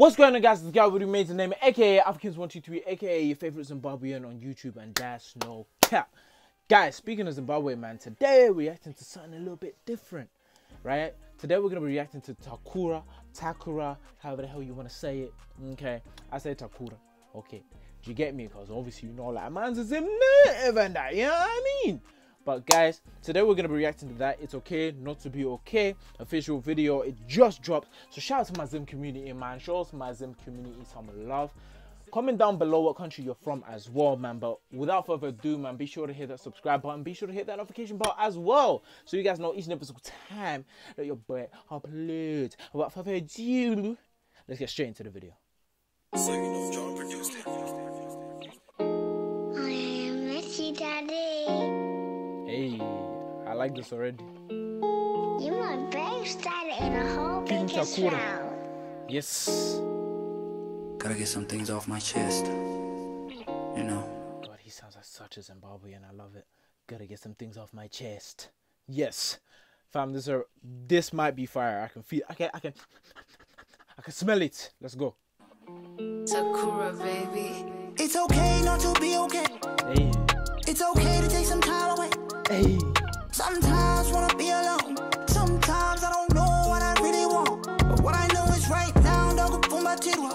What's going on, guys? The guy with the amazing name, aka AlphaKings123, aka your favorite Zimbabwean on YouTube, and that's no cap. Guys, speaking of Zimbabwe, man, today we're reacting to something a little bit different, right? Today we're gonna be reacting to Takura, Takura, however the hell you wanna say it. Okay, I say Takura. Okay, do you get me? Because obviously you know, like man's in and that, you know what I mean? But guys, today we're gonna be reacting to that. It's okay not to be okay. Official video, it just dropped. So shout out to my Zim community, man. Show us my Zim community some love. Comment down below what country you're from as well, man. But without further ado, man, be sure to hit that subscribe button. Be sure to hit that notification bell as well. So you guys know each and every single time that your boy uploads. Without further ado, let's get straight into the video. So you know John produced it. I miss you, Daddy. Hey, I like this already. You are very excited in a whole big round. Yes. Gotta get some things off my chest. You know. God, he sounds like such a Zimbabwean. I love it. Gotta get some things off my chest. Yes. Fam, this are this might be fire. I can feel I can I can I can smell it. Let's go. Takura baby. It's okay not to be okay. Hey. It's okay to take some time away. Hey. Sometimes wanna be alone. Sometimes I don't know what I really want. But what I know is right now, dog pumba tirwa.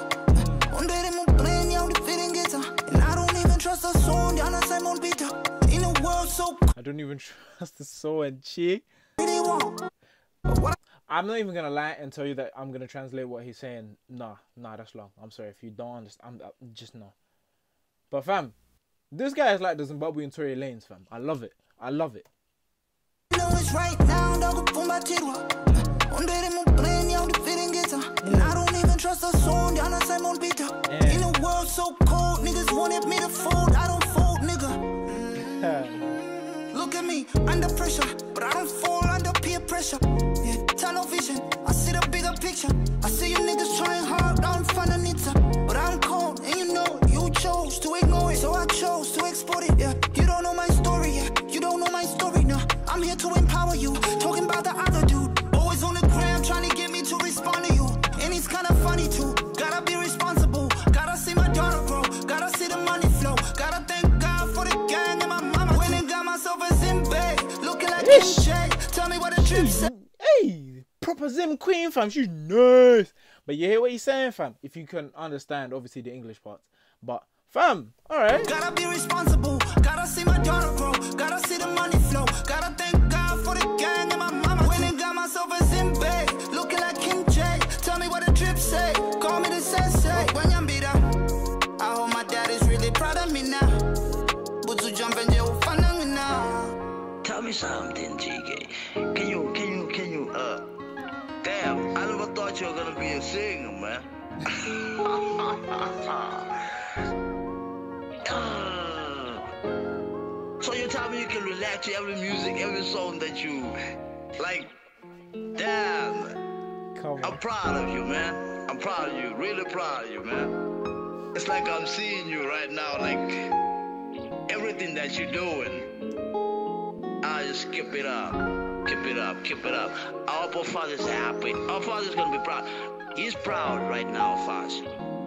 Ondere mo brain ya the feeling gets And I don't even trust the soul, Diana Simon Peter. In a world so I don't even trust the soul and chi. Really want. I'm not even gonna lie and tell you that I'm gonna translate what he's saying. Nah, nah, that's long. I'm sorry if you don't understand. I'm, I'm just no. But fam, this guy is like the Zimbabwean Tory Lanez, fam. I love it. I love it. Under pressure, but I don't fall under peer pressure. Yeah, tunnel vision, I see the bigger picture. I see you Tell me what the trip said. Hey, proper Zim queen fam. She's nice. But you hear what he's saying, fam? If you can understand, obviously, the English part. But Fam, alright. Gotta be responsible. Gotta see my daughter grow. Gotta see the money flow. Gotta me something, GK. Can you, can you, can you, uh, damn, I never thought you were gonna be a singer, man. So you tell me you can relate to every music, every song that you like. Damn. Come on. I'm proud of you, man. I'm proud of you. Really proud of you, man. It's like I'm seeing you right now, like everything that you're doing. Just keep it up. Keep it up, keep it up. Our poor father's happy. Our father's gonna be proud. He's proud right now us.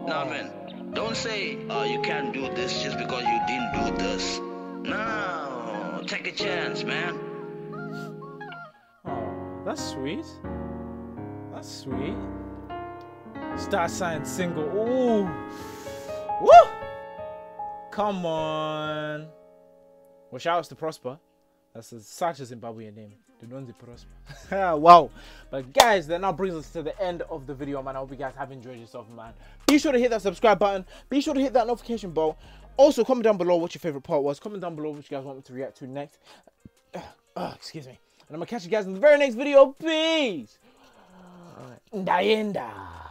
Now, man, don't say, oh, you can't do this just because you didn't do this. No, take a chance, man. Oh, that's sweet. That's sweet. Star sign single. Ooh. Woo! Come on. Well, shout outs to Prosper. That's a, such a Zimbabwean name. The Nonzi Prosper. wow. But guys, that now brings us to the end of the video, man. I hope you guys have enjoyed yourself, man. Be sure to hit that subscribe button. Be sure to hit that notification bell. Also, comment down below what your favorite part was. Comment down below what you guys want me to react to next. Uh, uh, excuse me. And I'm going to catch you guys in the very next video. Peace. Ndaenda.